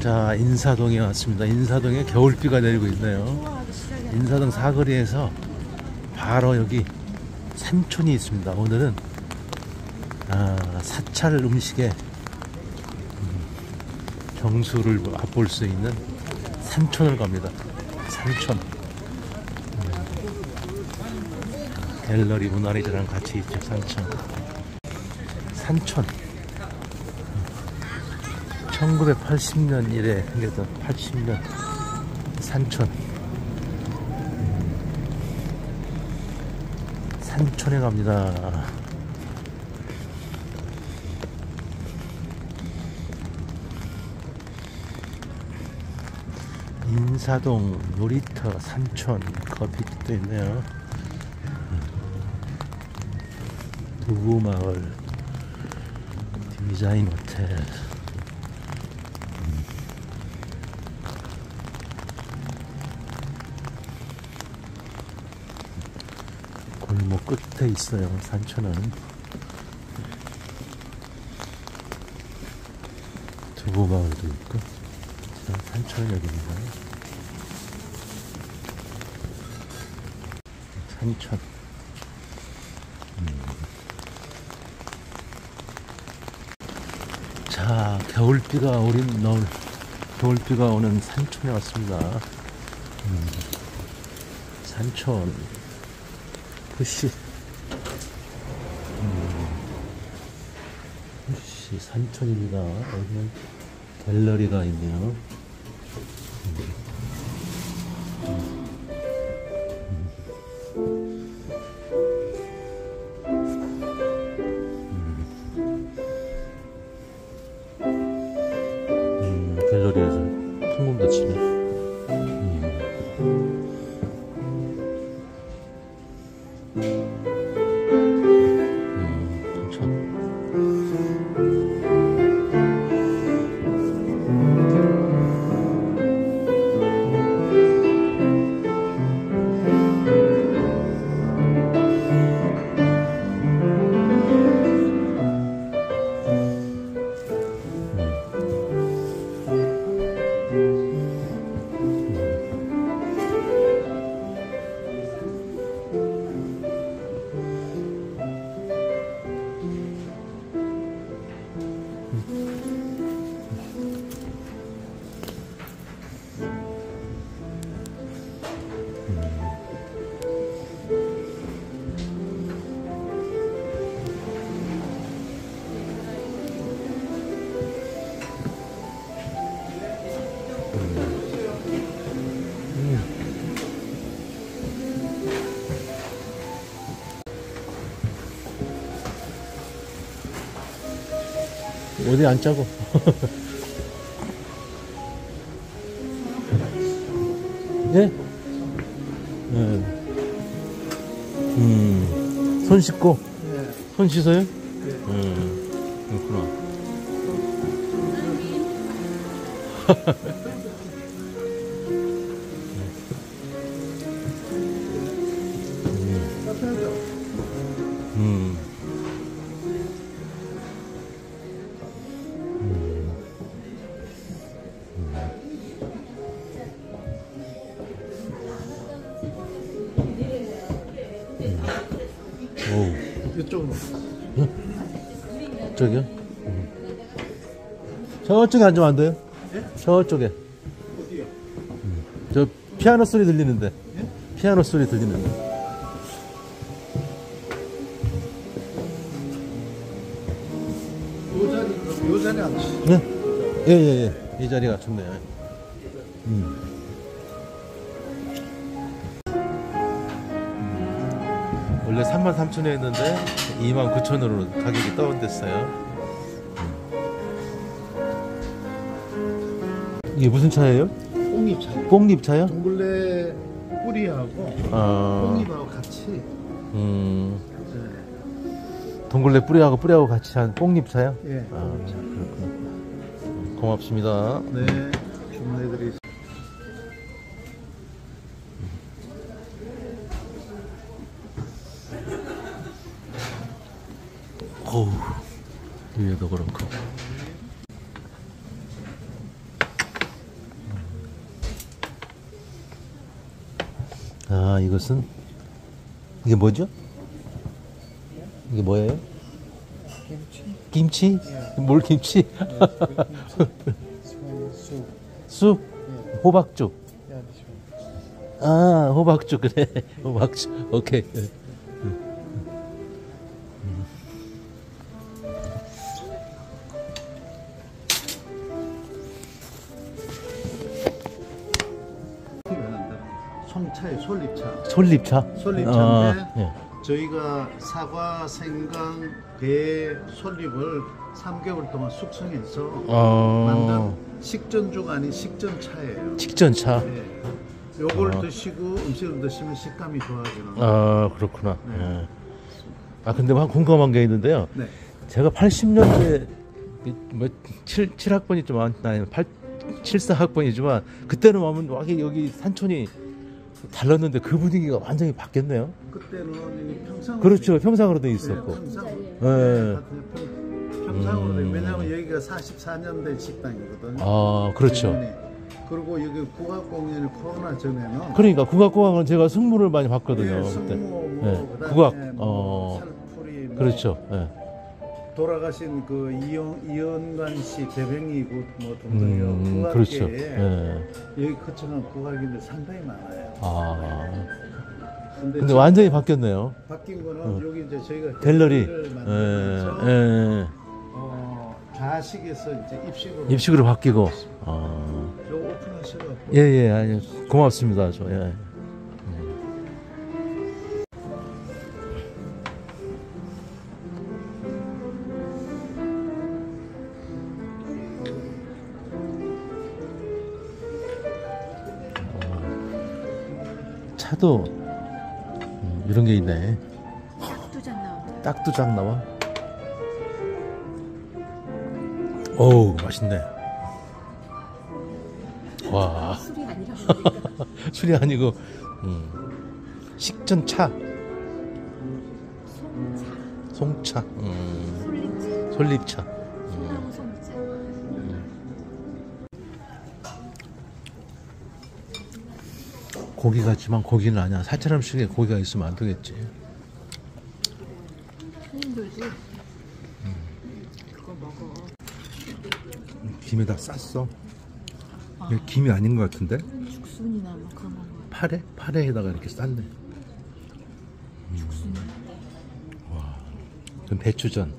자 인사동에 왔습니다. 인사동에 겨울비가 내리고 있네요. 인사동 사거리에서 바로 여기 산촌이 있습니다. 오늘은 아, 사찰 음식에 음, 정수를 맛볼 수 있는 산촌을 갑니다. 산촌. 음, 갤러리 문화리들랑 같이 있죠. 산촌. 산촌. 1980년 이래 생겼던 80년 산촌 산촌에 갑니다 인사동 놀이터 산촌 커피집도 있네요 두부마을 디자인 호텔 골목 끝에 있어요. 산천은 두부마을도 있고 산천은 여기입니다. 산천 음. 자 겨울비가 오린 너울 겨울비가 오는 산천에 왔습니다. 음. 산천 푸시 음, 푸시 산천입니다. 여기는 갤러리가 있네요. 어디 앉자고. 예? 예. 음, 손 씻고? 손 씻어요? 음, 그렇구나. 이쪽으로. 저기요? 음. 저쪽에 앉으면 안 돼요? 저쪽에. 어디요? 저 피아노 소리 들리는데. 피아노 소리 들리는데. 요 자리, 요 자리 앉으시죠. 네? 예, 예, 예. 이 자리가 좋네요. 음. 원래 3만 3천에 했는데 2만 9천으로 가격이 다운됐어요. 이게 무슨 차예요? 뽕잎차요. 뽕잎 차요? 동굴레 뿌리하고 아, 뽕잎하고 같이. 음, 네. 동굴레 뿌리하고 뿌리하고 같이 한 뽕잎 차요? 예. 아, 그렇구나. 음, 고맙습니다. 네. 어우, 위에도 그렇고. 아, 이것은 이게 뭐죠? 이게 뭐예요? 김치? 뭘 김치? 쑥? 호박죽. 아, 호박죽 그래. 호박죽. 오케이. 송차의 솔잎차. 솔잎차. 솔잎차인데 아, 예. 저희가 사과, 생강, 배, 솔잎을 3개월 동안 숙성해서 어, 만든 식전주가 아닌 식전차예요. 직전차. 네. 요걸 아. 드시고 음식을 드시면 식감이 좋아지는. 아, 그렇구나. 네. 예. 아, 근데 한 궁금한 게 있는데요. 네. 제가 80년대 뭐 7, 7학번이 좀 안, 아니 8, 74학번이지만 그때는 와면 와 여기 산촌이 달랐는데 그 분위기가 완전히 바뀌었네요. 그때는 이 평상으로 그렇죠. 평상으로 돼 네, 있었고. 평상. 예. 네, 평- 평상으로 돼. 음. 왜냐하면 여기가 44년대 식당이거든요. 아, 그렇죠. 네. 그리고 여기 국악공연이 코로나 전에는 그러니까 국악공학은 제가 승무를 많이 봤거든요. 예. 승무, 뭐, 네, 그다음에 국악, 뭐 어. 살풀이, 뭐 그렇죠. 예. 돌아가신 그 이영 이연관 씨, 배병희 뭐 등등요 음, 국악계에 그렇죠. 예. 여기 거쳐간 국악인들 상당히 많아요. 아. 근데, 근데 완전히 바뀌었네요. 바뀐 거는 어. 여기 이제 저희가 갤러리. 예. 예. 어, 좌식에서 이제 입식으로 입식으로 바뀌고. 아. 요 오픈하시고 예, 예. 아니, 고맙습니다. 저. 예. 차도 음, 이런 게 있네. 두잔 나온다. 딱두장 나와. 어우 맛있네. 와 술이 아니라 술이 아니고 음. 식전 차 송차, 송차 음. 솔잎차, 고기 같지만 고기는 아니야. 사찰 음식에 고기가 있으면 안 되겠지. 그거 먹어. 김에다 쌌어? 이게 김이 아닌 것 같은데? 죽순이나 뭐 그런 거. 파래? 파래에다가 이렇게 쌌네. 죽순. 그럼 배추전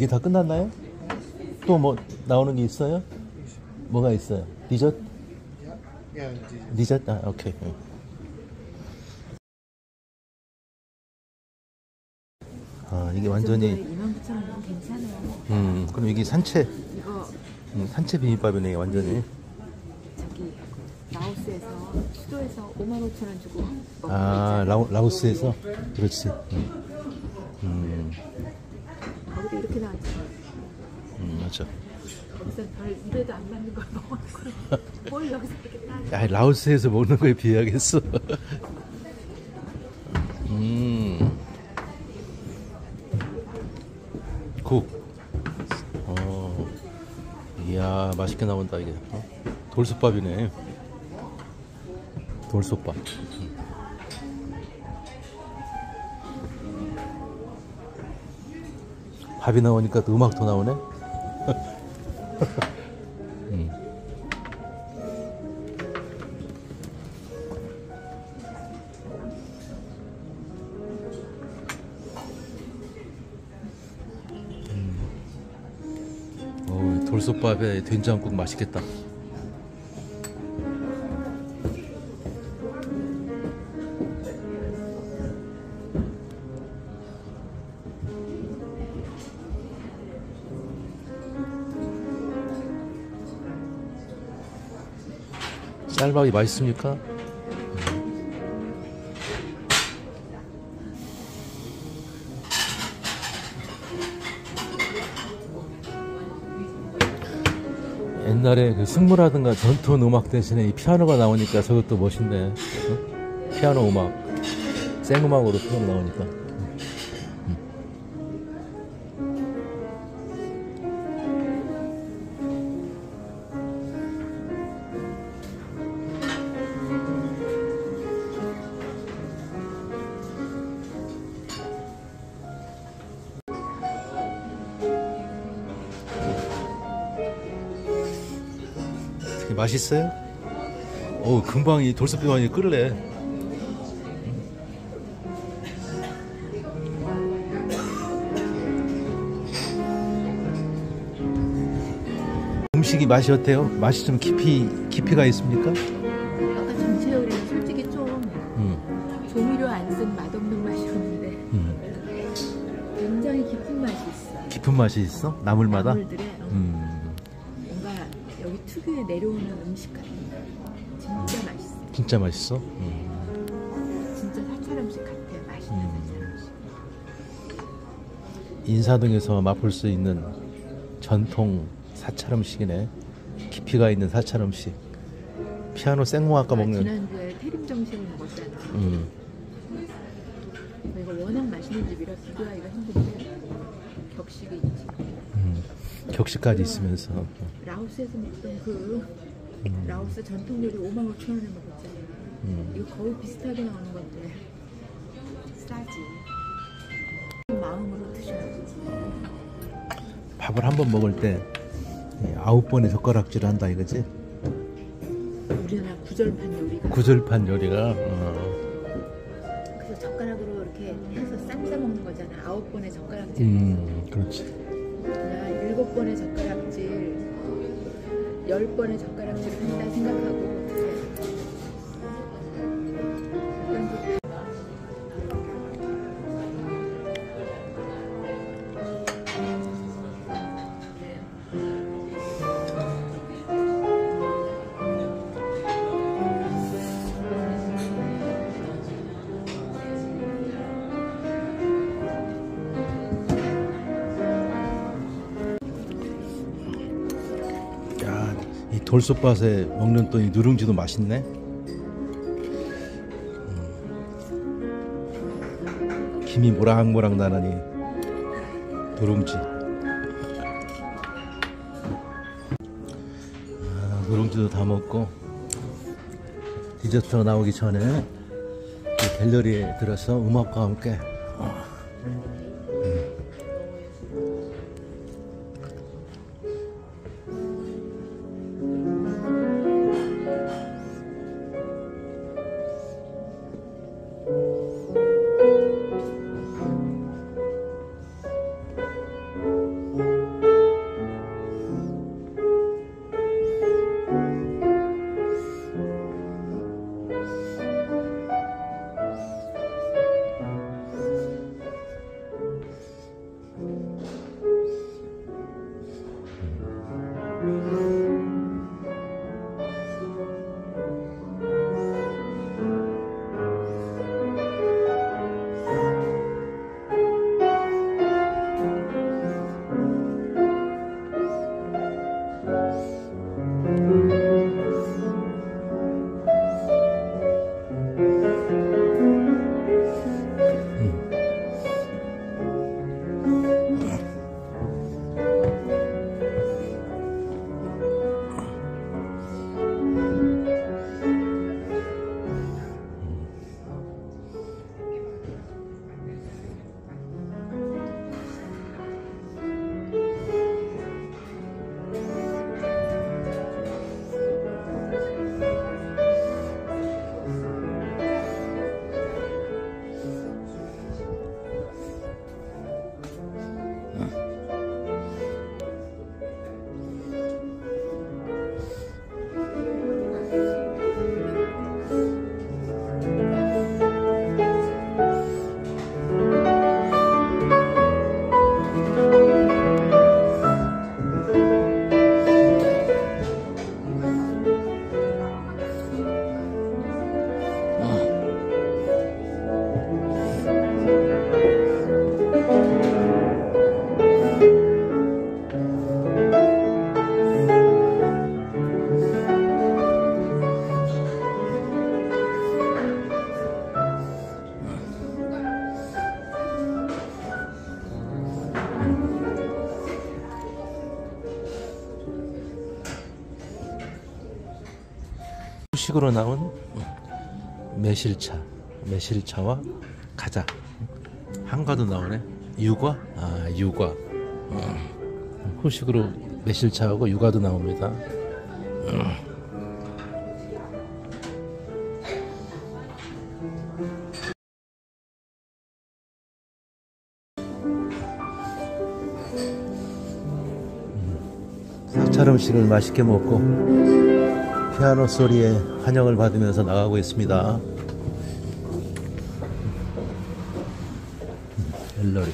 이게 다 끝났나요? 또 뭐 나오는 게 있어요? 뭐가 있어요? 디저트? 디저트? 아, 오케이. 응. 아, 이게 완전히 2만 9천 원 괜찮아요. 음, 그럼 이게 산채, 음, 산채 비빔밥이네, 완전히. 저기 라오스에서 수도에서 5만 5천 원 주고 아, 거 라오. 라오스에서? 그렇지. 음, 음, 거기도 이렇게 나왔잖아. 음, 맞아. 거기서 별 입에도 안 맞는 걸 먹는 거야. 뭘 여기서 이렇게 따? 야, 라오스에서 먹는 거에 비하겠어. 음. 국. 어. 이야, 맛있게 나온다, 이게. 어? 돌솥밥이네. 돌솥밥. 음. 밥이 나오니까 또 음악도 나오네. 음. 어, 돌솥밥에 된장국 맛있겠다. 쌀밥이 맛있습니까? 옛날에 그 승무라든가 전통 음악 대신에 이 피아노가 나오니까 저것도 멋인데 피아노 음악. 생음악으로 피아노 나오니까. 맛있어요? 오, 금방 이 돌솥비만이 끓래. 음식이 맛이 어때요? 맛이 좀 깊이 깊이가 있습니까? 아까 요리는 솔직히 좀 음, 조미료 안 쓴 맛없는 맛이었는데 음. 굉장히 깊은 맛이 있어. 깊은 맛이 있어? 나물마다? 나물들의 어, 음, 여기 특유의 내려오는 음식 같은 거. 진짜 맛있어. 진짜 맛있어. 음. 진짜 사찰 음식 같아. 맛있는 음. 사찰 음식. 인사동에서 맛볼 수 있는 전통 사찰 음식이네. 깊이가 있는 사찰 음식. 피아노 생모 아까 나 먹는. 지난주에 태림 정식을 먹었잖아. 음, 이거 워낙 맛있는 집이라 비교하기가 힘든데 격식이 있지. 음. 격식까지 있으면서. 라오스에서 먹던 그 음. 라오스 전통 요리 5만 5천 원에 먹었잖아. 음. 이거 거의 비슷하게 나오는 건데 싸지. 마음으로 드셔야지. 밥을 한 번 먹을 때이 아홉 번의 젓가락질을 한다 이거지? 우리나라 구절판 요리가 구절판 요리가 어. 그래서 젓가락으로 이렇게 해서 쌈싸 먹는 거잖아. 아홉 번의 젓가락질. 음 그렇지 나 일곱 번의 젓가락질, 열 번의 젓가락질 한다 생각하고 이 돌솥밭에 먹는 또 이 누룽지도 맛있네 음. 김이 모락모락 이 누룽지 아, 누룽지도 다 먹고 디저트가 나오기 전에 이 갤러리에 들어서 음악과 함께 후식으로 나온 매실차, 매실차와 가자. 한과도 나오네. 유과? 아, 유과. 음, 후식으로 매실차하고 유과도 나옵니다. 사찰 음식을 맛있게 먹고 피아노 소리에 환영을 받으면서 나가고 있습니다. 갤러리.